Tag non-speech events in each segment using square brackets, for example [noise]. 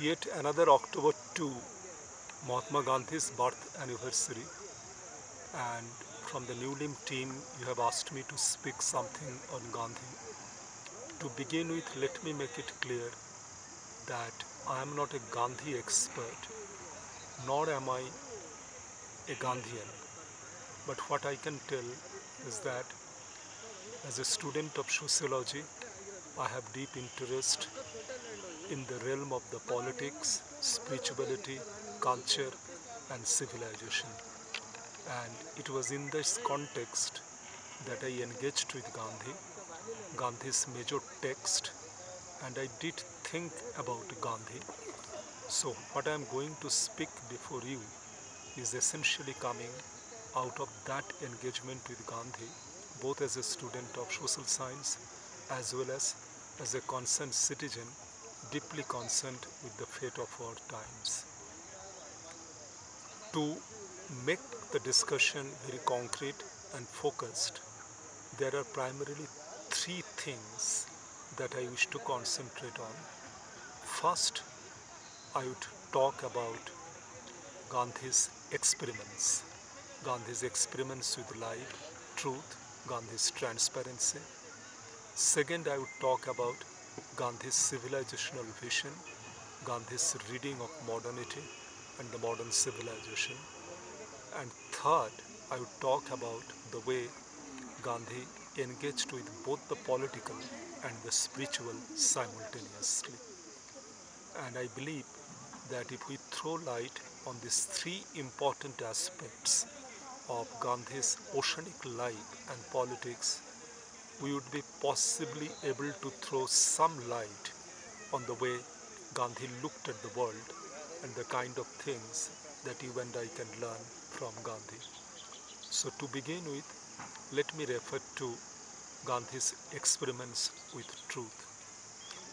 Yet another October 2, Mahatma Gandhi's birth anniversary, and from the New Leam team, you have asked me to speak something on Gandhi. To begin with, let me make it clear that I am not a Gandhi expert, nor am I a Gandhian. But what I can tell is that as a student of sociology, I have deep interest in the realm of the politics, spirituality, culture, and civilization. And it was in this context that I engaged with Gandhi, Gandhi's major text, and I did think about Gandhi. So, what I am going to speak before you is essentially coming out of that engagement with Gandhi, both as a student of social science as well as as a concerned citizen deeply concerned with the fate of our times. To make the discussion very concrete and focused, there are primarily three things that I wish to concentrate on. First, I would talk about Gandhi's experiments. Gandhi's experiments with life, truth, Gandhi's transparency. Second, I would talk about Gandhi's civilizational vision, Gandhi's reading of modernity and the modern civilization. And third, I would talk about the way Gandhi engaged with both the political and the spiritual simultaneously. And I believe that if we throw light on these three important aspects of Gandhi's oceanic life and politics, we would be possibly able to throw some light on the way Gandhi looked at the world and the kind of things that you and I can learn from Gandhi. So to begin with, let me refer to Gandhi's experiments with truth.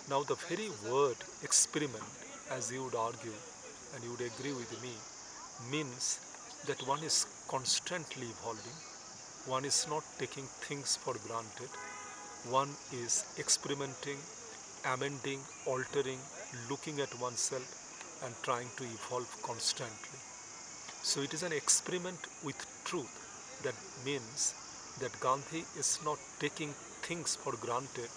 Now the very word experiment, as you would argue, and you would agree with me, means that one is constantly evolving, one is not taking things for granted, one is experimenting, amending, altering, looking at oneself, and trying to evolve constantly. So it is an experiment with truth that means that Gandhi is not taking things for granted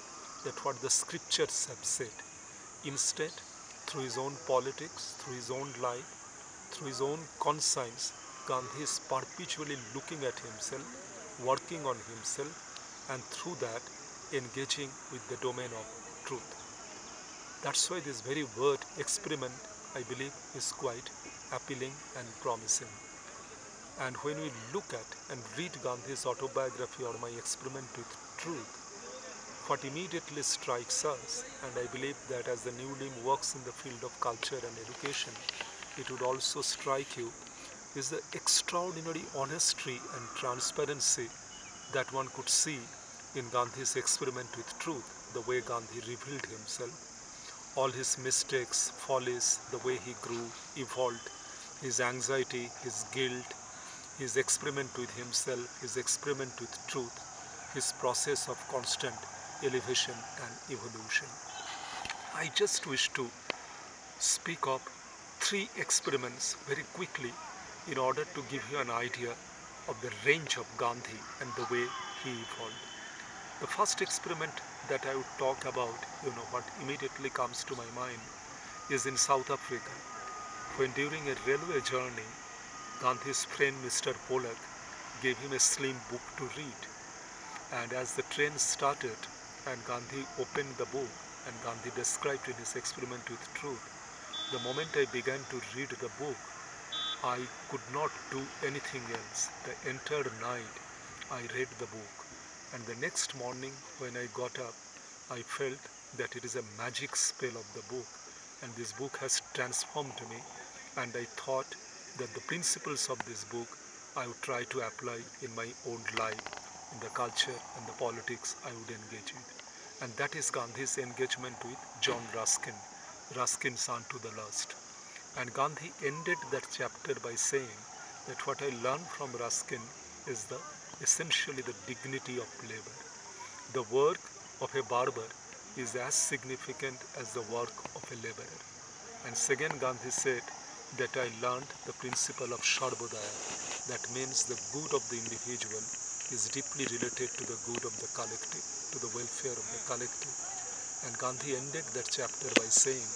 that what the scriptures have said. Instead, through his own politics, through his own life, through his own conscience, Gandhi is perpetually looking at himself, working on himself, and through that engaging with the domain of truth. That's why this very word experiment, I believe, is quite appealing and promising. And when we look at and read Gandhi's autobiography or my experiment with truth, what immediately strikes us, and I believe that as the New Leam works in the field of culture and education, it would also strike you, is the extraordinary honesty and transparency that one could see in Gandhi's experiment with truth, the way Gandhi revealed himself, all his mistakes, follies, the way he grew, evolved, his anxiety, his guilt, his experiment with himself, his experiment with truth, his process of constant elevation and evolution. I just wish to speak of three experiments very quickly in order to give you an idea of the range of Gandhi and the way he evolved. The first experiment that I would talk about, you know, what immediately comes to my mind is in South Africa, when during a railway journey, Gandhi's friend Mr. Polak gave him a slim book to read. And as the train started and Gandhi opened the book and Gandhi described in his experiment with truth, the moment I began to read the book, I could not do anything else. The entire night I read the book. And the next morning when I got up, I felt that it is a magic spell of the book. And this book has transformed me. And I thought that the principles of this book I would try to apply in my own life, in the culture and the politics I would engage with. And that is Gandhi's engagement with John Ruskin, Ruskin's Unto the Last. And Gandhi ended that chapter by saying that what I learned from Ruskin is the essentially the dignity of labor. The work of a barber is as significant as the work of a laborer. And second, Gandhi said that I learned the principle of Sarvodaya. That means the good of the individual is deeply related to the good of the collective, to the welfare of the collective. And Gandhi ended that chapter by saying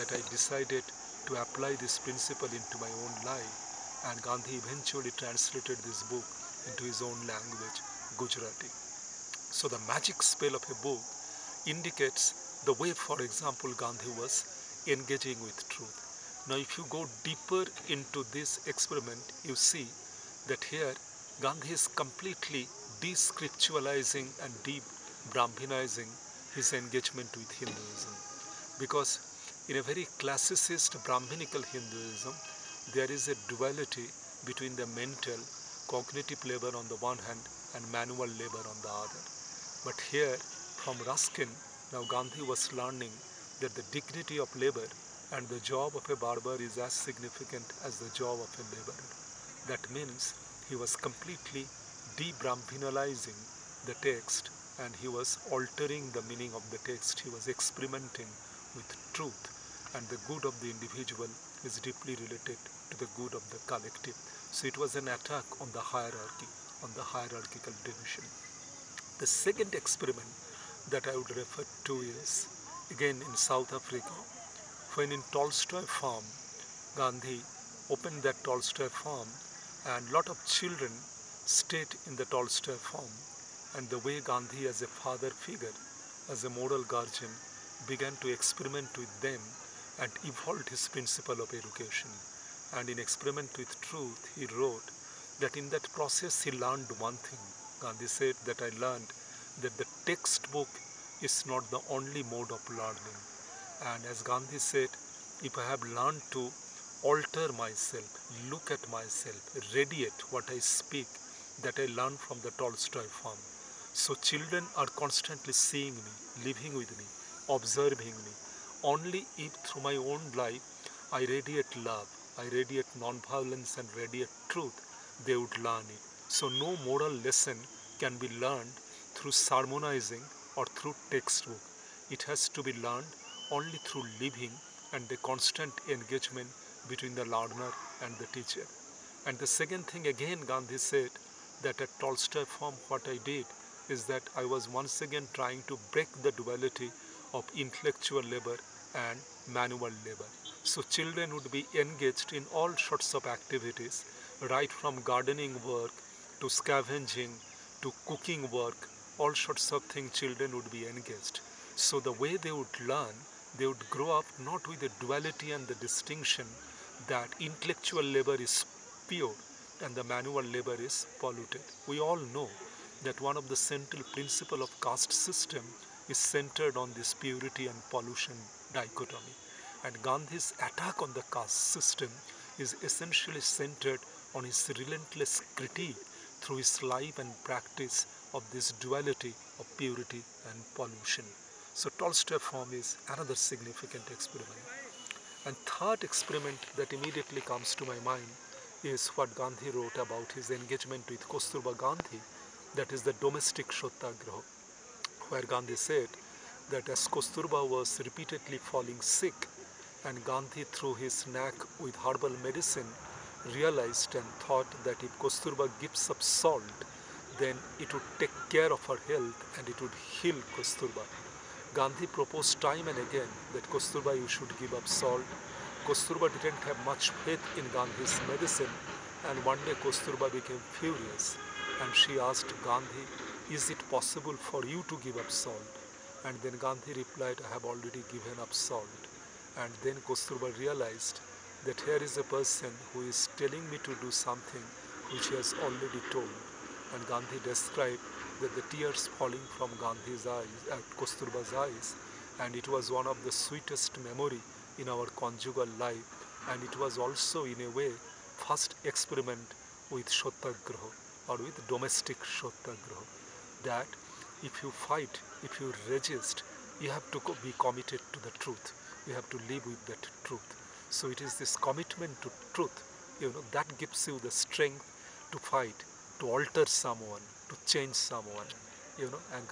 that I decided to apply this principle into my own life. And Gandhi eventually translated this book into his own language, Gujarati. So the magic spell of a book indicates the way, for example, Gandhi was engaging with truth. Now, if you go deeper into this experiment, you see that here Gandhi is completely descriptualizing and deep Brahminizing his engagement with Hinduism. Because in a very classicist Brahminical Hinduism, there is a duality between the mental, cognitive labor on the one hand and manual labor on the other. But here, from Ruskin, now Gandhi was learning that the dignity of labor and the job of a barber is as significant as the job of a laborer. That means he was completely de-Brahminalizing the text and he was altering the meaning of the text. He was experimenting with truth and the good of the individual is deeply related to the good of the collective. So it was an attack on the hierarchy, on the hierarchical division. The second experiment that I would refer to is again in South Africa when in Tolstoy farm Gandhi opened that Tolstoy farm and lot of children stayed in the Tolstoy farm and the way Gandhi as a father figure, as a moral guardian, began to experiment with them and evolved his principle of education. And in Experiment with Truth, he wrote that in that process he learned one thing. Gandhi said that I learned that the textbook is not the only mode of learning. And as Gandhi said, if I have learned to alter myself, look at myself, radiate what I speak, that I learn from the Tolstoy farm. So children are constantly seeing me, living with me, observing me. Only if through my own life I radiate love, I radiate non-violence and radiate truth, they would learn it. So no moral lesson can be learned through sermonizing or through textbook. It has to be learned only through living and the constant engagement between the learner and the teacher. And the second thing again Gandhi said that at Tolstoy farm what I did is that I was once again trying to break the duality of intellectual labor and manual labor. So children would be engaged in all sorts of activities, right from gardening work to scavenging to cooking work, all sorts of things children would be engaged. So the way they would learn they would grow up not with the duality and the distinction that intellectual labor is pure and the manual labor is polluted. We all know that one of the central principle of caste system is centered on this purity and pollution dichotomy. And Gandhi's attack on the caste system is essentially centered on his relentless critique through his life and practice of this duality of purity and pollution. So Tolstoy farm is another significant experiment. And third experiment that immediately comes to my mind is what Gandhi wrote about his engagement with Kasturba Gandhi, that is the domestic Satyagraha, where Gandhi said that as Kasturba was repeatedly falling sick and Gandhi through his knack with herbal medicine realized and thought that if Kasturba gives up salt, then it would take care of her health and it would heal Kasturba. Gandhi proposed time and again that Kasturba you should give up salt. Kasturba didn't have much faith in Gandhi's medicine and one day Kasturba became furious and she asked Gandhi, is it possible for you to give up salt? And then Gandhi replied, I have already given up salt. And then Kasturba realized that here is a person who is telling me to do something which he has already told. And Gandhi described that the tears falling from Gandhi's eyes, uh, at Kasturba's eyes, and it was one of the sweetest memory in our conjugal life, and it was also in a way first experiment with Satyagraha or with domestic Satyagraha, that if you fight, if you resist, you have to be committed to the truth. You have to live with that truth. So it is this commitment to truth, you know, that gives you the strength to fight, to alter someone, to change someone, you know. And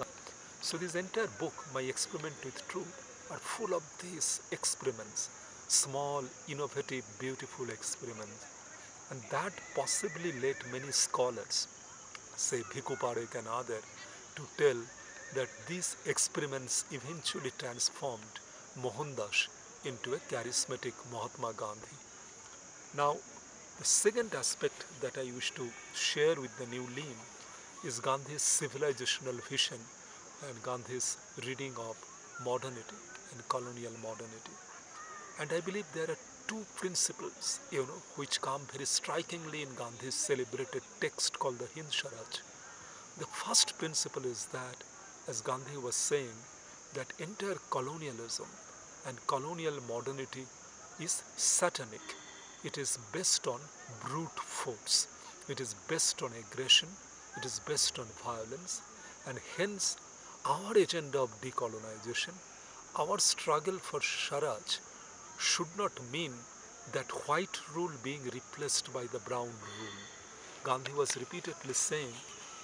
so this entire book, my experiment with truth, are full of these experiments small, innovative, beautiful experiments. And that possibly led many scholars, say Parekh and other, to tell that these experiments eventually transformed Mohandas into a charismatic Mahatma Gandhi. Now, the second aspect that I wish to share with the New Leam is Gandhi's civilizational vision and Gandhi's reading of modernity and colonial modernity. And I believe there are two principles, you know, which come very strikingly in Gandhi's celebrated text called the Hind Swaraj. The first principle is that, as Gandhi was saying, that entire colonialism and colonial modernity is satanic. It is based on brute force. It is based on aggression. It is based on violence. And hence, our agenda of decolonization, our struggle for Swaraj should not mean that white rule being replaced by the brown rule. Gandhi was repeatedly saying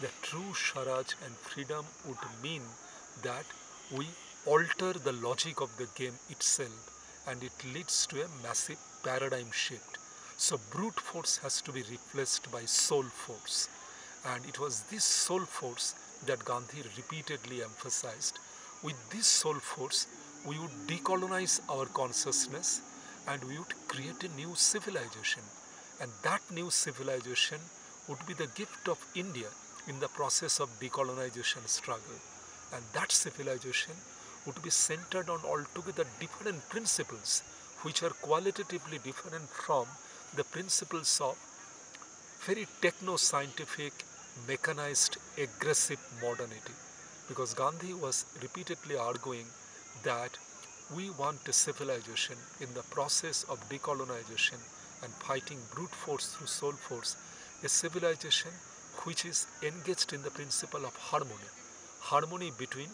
that true Swaraj and freedom would mean that we alter the logic of the game itself and it leads to a massive paradigm shift. So brute force has to be replaced by soul force. And it was this soul force that Gandhi repeatedly emphasized. With this soul force, we would decolonize our consciousness and we would create a new civilization. And that new civilization would be the gift of India in the process of decolonization struggle. And that civilization would be centered on altogether different principles which are qualitatively different from the principles of very techno-scientific, mechanized, aggressive modernity. Because Gandhi was repeatedly arguing that we want a civilization in the process of decolonization and fighting brute force through soul force, a civilization which is engaged in the principle of harmony, harmony between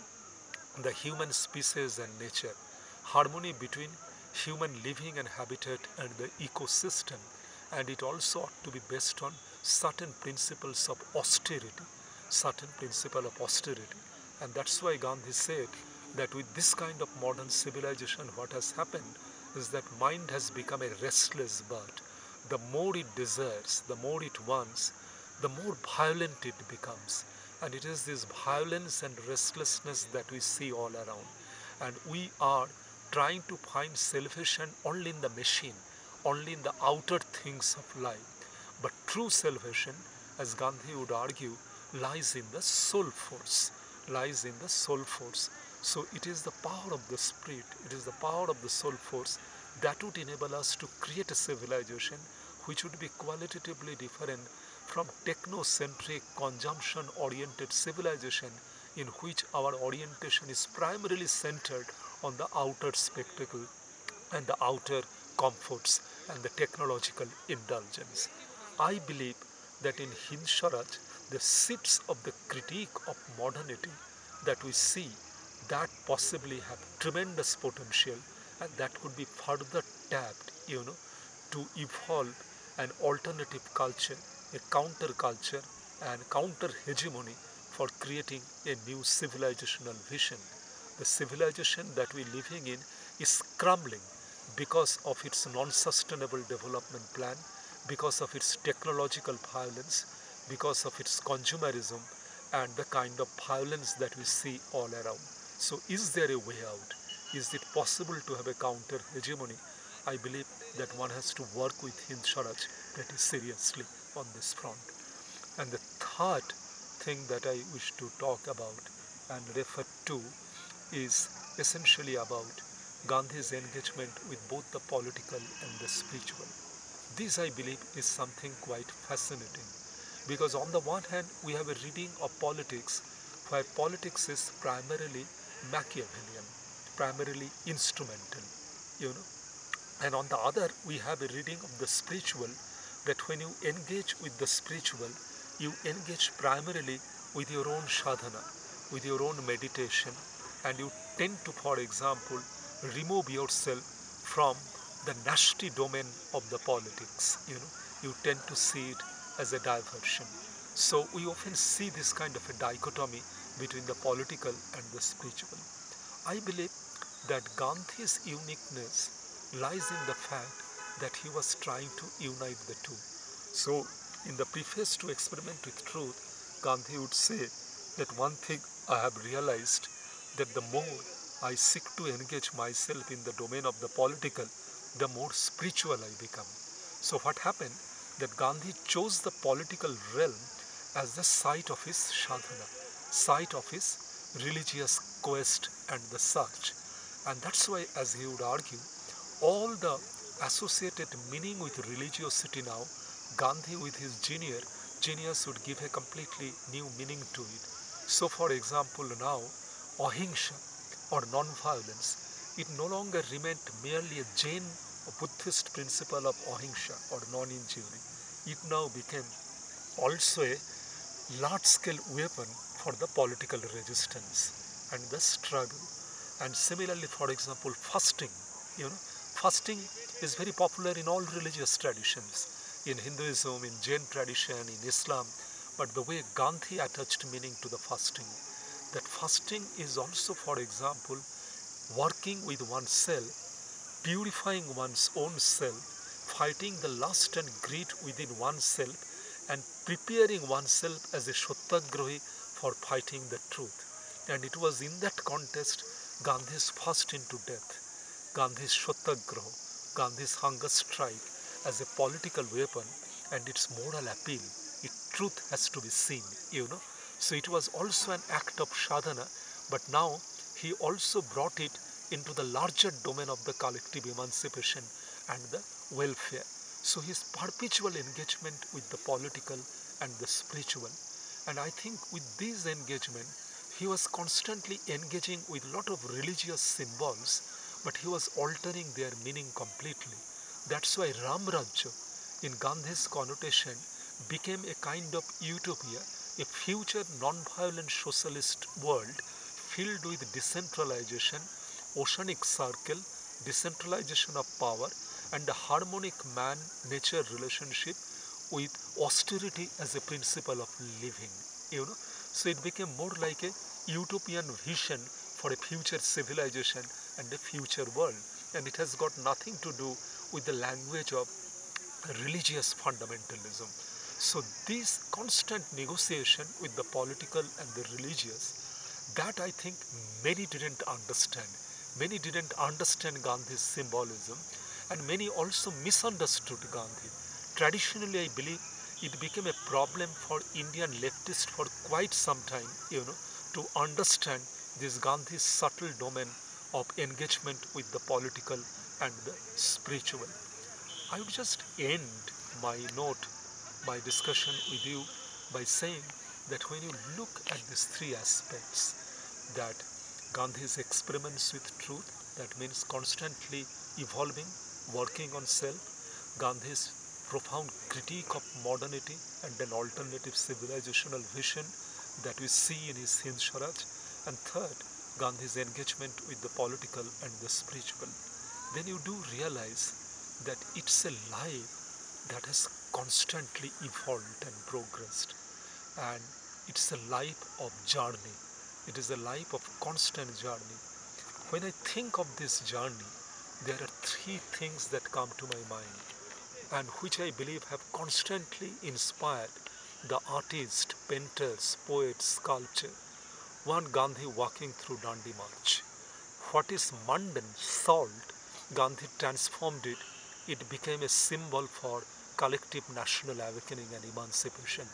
the human species and nature, harmony between human living and habitat and the ecosystem, and it also ought to be based on certain principles of austerity, certain principle of austerity. And that's why Gandhi said that with this kind of modern civilization, what has happened is that mind has become a restless bird. The more it desires, the more it wants, the more violent it becomes. And it is this violence and restlessness that we see all around. And we are trying to find salvation only in the machine, only in the outer things of life. But true salvation, as Gandhi would argue, lies in the soul force, lies in the soul force. So it is the power of the spirit, it is the power of the soul force that would enable us to create a civilization which would be qualitatively different from technocentric consumption oriented civilization in which our orientation is primarily centered on the outer spectacle and the outer comforts and the technological indulgence. I believe that in Hind Swaraj, the seeds of the critique of modernity that we see that possibly have tremendous potential and that could be further tapped, you know, to evolve an alternative culture a counterculture and counter hegemony for creating a new civilizational vision. The civilization that we're living in is crumbling because of its non-sustainable development plan, because of its technological violence, because of its consumerism and the kind of violence that we see all around. So is there a way out? Is it possible to have a counter hegemony? I believe that one has to work with Hind Swaraj pretty seriously on this front. And the third thing that I wish to talk about and refer to is essentially about Gandhi's engagement with both the political and the spiritual. This, I believe, is something quite fascinating because, on the one hand, we have a reading of politics where politics is primarily Machiavellian, primarily instrumental, you know, and on the other, we have a reading of the spiritual that when you engage with the spiritual, you engage primarily with your own sadhana, with your own meditation, and you tend to, for example, remove yourself from the nasty domain of the politics. You know, you tend to see it as a diversion. So we often see this kind of a dichotomy between the political and the spiritual. I believe that Gandhi's uniqueness lies in the fact that he was trying to unite the two. So, in the preface to Experiment with Truth, Gandhi would say that one thing I have realized that the more I seek to engage myself in the domain of the political, the more spiritual I become. So what happened? That Gandhi chose the political realm as the site of his sadhana, site of his religious quest and the search. And that's why, as he would argue, all the associated meaning with religiosity now, Gandhi with his genius, genius would give a completely new meaning to it. So for example now, ahimsa or non-violence, it no longer remained merely a Jain or Buddhist principle of ahimsa or non-injury. It now became also a large-scale weapon for the political resistance and the struggle. And similarly, for example, fasting, you know, fasting is very popular in all religious traditions, in Hinduism, in Jain tradition, in Islam, but the way Gandhi attached meaning to the fasting, that fasting is also, for example, working with oneself, purifying one's own self, fighting the lust and greed within oneself, and preparing oneself as a Satyagrahi for fighting the truth. And it was in that contest Gandhi's fast into death, Gandhi's Satyagraha, Gandhi's hunger strike as a political weapon and its moral appeal. It, truth has to be seen, you know. So it was also an act of sadhana, but now he also brought it into the larger domain of the collective emancipation and the welfare. So his perpetual engagement with the political and the spiritual. And I think with this engagement, he was constantly engaging with a lot of religious symbols but he was altering their meaning completely. That's why Ram Rajya, in Gandhi's connotation, became a kind of utopia, a future non-violent socialist world filled with decentralization, oceanic circle, decentralization of power, and a harmonic man-nature relationship with austerity as a principle of living. You know, so it became more like a utopian vision for a future civilization and the future world. And it has got nothing to do with the language of religious fundamentalism. So this constant negotiation with the political and the religious, that I think many didn't understand. Many didn't understand Gandhi's symbolism and many also misunderstood Gandhi. Traditionally, I believe it became a problem for Indian leftists for quite some time, you know, to understand this Gandhi's subtle domain of engagement with the political and the spiritual. I would just end my note, my discussion with you by saying that when you look at these three aspects, that Gandhi's experiments with truth, that means constantly evolving, working on self, Gandhi's profound critique of modernity and an alternative civilizational vision that we see in his Hind Swaraj, and third, Gandhi's engagement with the political and the spiritual, then you do realize that it's a life that has constantly evolved and progressed. And it's a life of journey. It is a life of constant journey. When I think of this journey, there are three things that come to my mind and which I believe have constantly inspired the artists, painters, poets, sculpture, one Gandhi walking through Dandi March. What is mundane, salt, Gandhi transformed it. It became a symbol for collective national awakening and emancipation.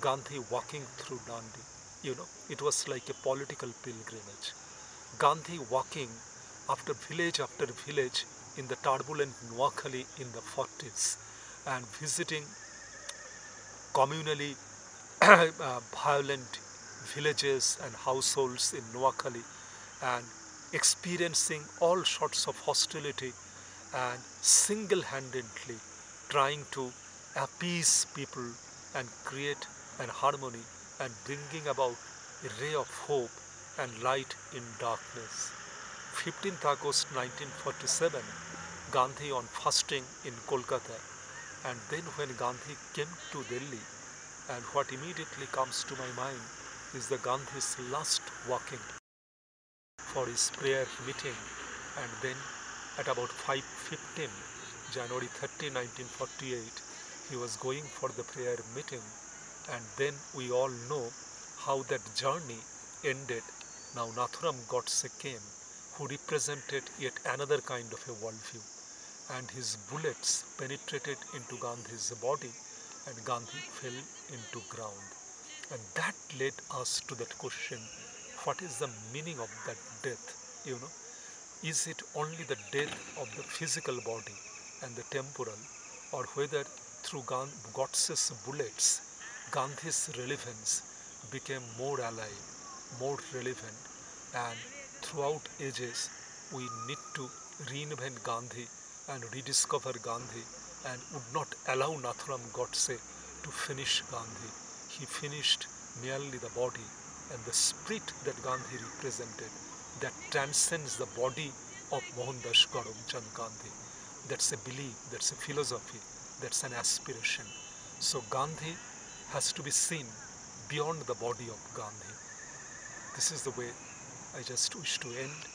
Gandhi walking through Dandi. You know, it was like a political pilgrimage. Gandhi walking after village after village in the turbulent Noakhali in the 40s and visiting communally [clears throat] uh, violent villages and households in Noakhali and experiencing all sorts of hostility and single-handedly trying to appease people and create an harmony and bringing about a ray of hope and light in darkness. 15th August 1947, Gandhi on fasting in Kolkata and then when Gandhi came to Delhi and what immediately comes to my mind is the Gandhi's last walking for his prayer meeting and then at about 5.15, January 30, 1948, he was going for the prayer meeting and then we all know how that journey ended. Now Nathuram Godse came, who represented yet another kind of a worldview and his bullets penetrated into Gandhi's body and Gandhi fell into ground. And that led us to that question, what is the meaning of that death? You know, is it only the death of the physical body and the temporal or whether through Godse's bullets, Gandhi's relevance became more alive, more relevant and throughout ages we need to reinvent Gandhi and rediscover Gandhi and would not allow Nathuram Godse to finish Gandhi. He finished merely the body and the spirit that Gandhi represented that transcends the body of Mohandas Karamchand Gandhi. That's a belief, that's a philosophy, that's an aspiration. So Gandhi has to be seen beyond the body of Gandhi. This is the way I just wish to end